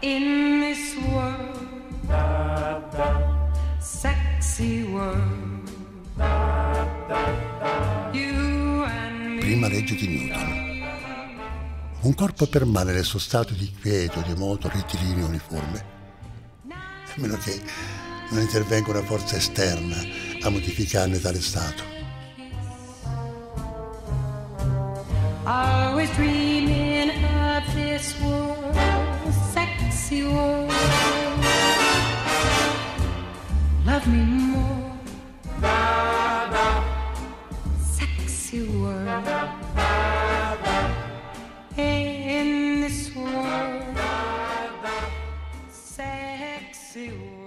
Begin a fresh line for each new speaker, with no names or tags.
In this world, da, da. sexy world, da, you and me.
Prima legge di Newton. Un corpo permane nel suo stato di quieto, di moto, rettilineo, uniforme, a meno che non intervenga una forza esterna a modificarne tale stato.
Always dreaming of this world, sexy world. Love me more, sexy world. In this world, sexy world.